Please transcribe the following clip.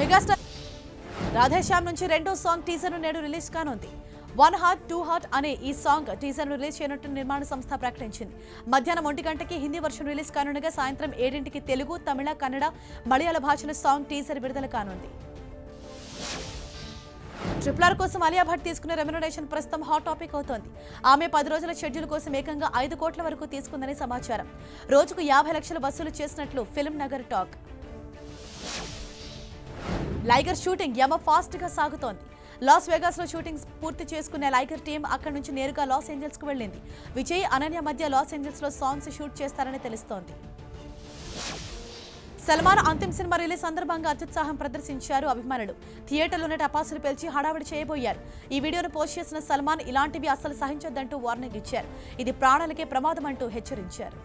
Megastar Radhe Shyam నుంచి రెండో song teaser నేడు రిలీజ్ కానుంది. వన్ హార్ట్ టూ హార్ట్ అనే ఈ సాంగ్ టీజర్ రిలీజ్ చేయనున్నట్టు నిర్మాణ సంస్థ ప్రకటించింది. మధ్యాహ్నం ఒంటి గంటకి హిందీ వర్షన్ రిలీజ్ కానుండగా సాయంత్రం ఏడింటికి తెలుగు తమిళ కన్నడ మలయాళ భాషల సాంగ్ టీజర్ విడుదల కానుంది. ట్రిపుల్ ఆర్ కోసం అలియా భట్ తీసుకున్న రెమ్యునరేషన్ ప్రస్తుతం హాట్ టాపిక్ అవుతోంది. ఆమె పది రోజుల షెడ్యూల్ కోసం ఏకంగా ఐదు కోట్ల వరకు తీసుకుందని సమాచారం. రోజుకు యాభై లక్షలు వసూలు చేసినట్లు ఫిల్మ్ నగర్ టాక్. లైగర్ షూటింగ్ యమ ఫాస్ట్గా సాగుతోంది. లాస్ వెగాస్లో లో షూటింగ్ పూర్తి చేసుకునే లైగర్ టీం అక్కడి నుంచి నేరుగా లాస్ ఏంజల్స్కు వెళ్ళింది. విజయ్ అనన్య మధ్య లాస్ ఏంజల్స్లో సాంగ్స్ షూట్ చేస్తారని తెలుస్తోంది. సల్మాన్ అంతిమ సినిమా రిలీజ్ సందర్భంగా అత్యుత్సాహం ప్రదర్శించారు అభిమానులు. థియేటర్లోనే టపాసులు పేల్చి హడావిడి చేయబోయారు. ఈ వీడియోను పోస్ట్ చేసిన సల్మాన్ ఇలాంటివి అస్సలు సహించొద్దంటూ వార్నింగ్ ఇచ్చారు. ఇది ప్రాణాలకే ప్రమాదం అంటూ హెచ్చరించారు.